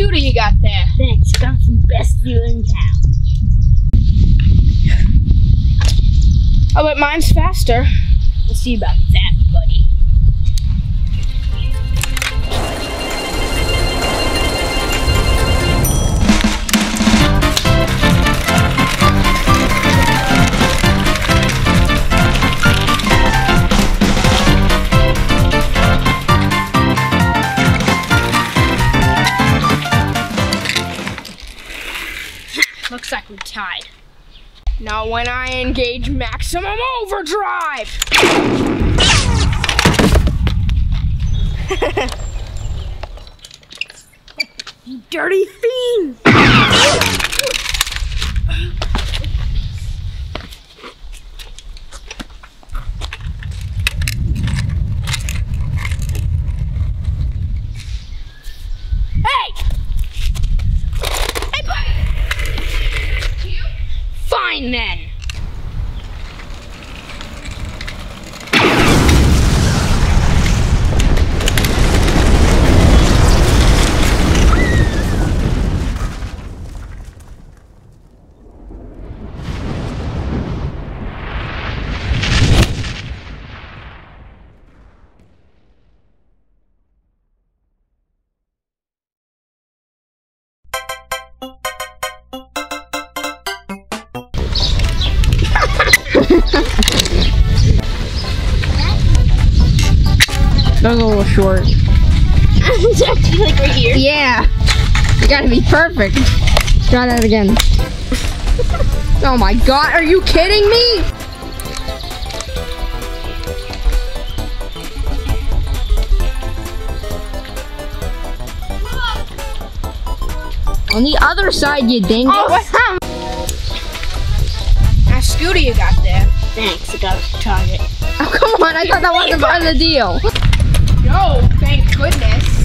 scooter you got there? Thanks, you got the best view in town. Oh, but mine's faster. We'll see about that, buddy. Looks like we're tied. Now when I engage maximum overdrive. you dirty fiend! Fine That was a little short. like right here. Yeah. You gotta be perfect. Try that again. oh my god, are you kidding me? On the other side, you dingus. Oh, what? That scooter you got there. Thanks, I got target. Oh, come on, I thought that wasn't part of the deal. No, thank goodness.